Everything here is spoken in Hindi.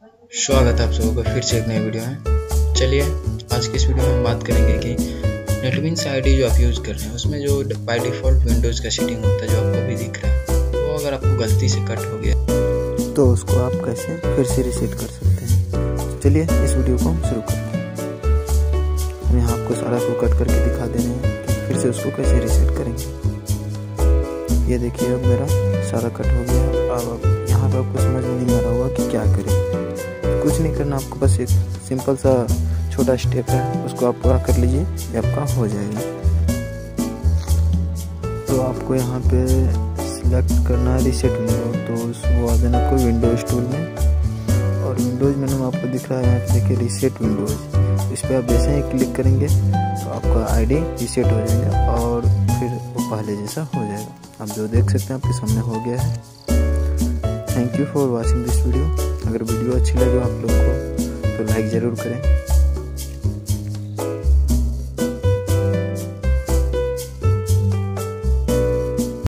स्वागत है आप सबों का फिर से एक नई वीडियो में। चलिए, आज की इस वीडियो में हम बात करेंगे कि नेटविंस आईडी जो आप यूज़ कर रहे हैं, उसमें जो बाय डिफ़ॉल्ट विंडोज़ का सेटिंग होता है, जो आपको अभी दिख रहा है, वो अगर आपको गलती से कट हो गया तो उसको आप कैसे फिर से रिसेट कर सकते हैं? चलिए, इस वीडियो को हम शुरू करते हैं। हम यहाँ आपको सारा को कट करके दिखा दे रहे हैं कि फिर से उसको कैसे रिसेट करेंगे। ये देखिए अब मेरा सारा कट हो गया। अब यहाँ पर आपको समझ में नहीं आ रहा होगा कि क्या करें। कुछ नहीं करना, आपको बस एक सिंपल सा छोटा स्टेप है, उसको आप पूरा कर लीजिए, ये आपका हो जाएगा। तो आपको यहाँ पे सिलेक्ट करना है रिसेट विंडो तो वो आ जाना आपको विंडोज़ टूल में। और विंडोज़ मेनू आपको दिख रहा है यहाँ पे देखिए रिसेट विंडोज़ इस पर आप जैसे ही क्लिक करेंगे तो आपका आईडी रिसेट हो जाएगा और फिर वो पहले जैसा हो जाएगा। आप जो देख सकते हैं, आपके सामने हो गया है। Thank you for watching this video अगर वीडियो अच्छी लगे आप लोग को तो लाइक ज़रूर करें।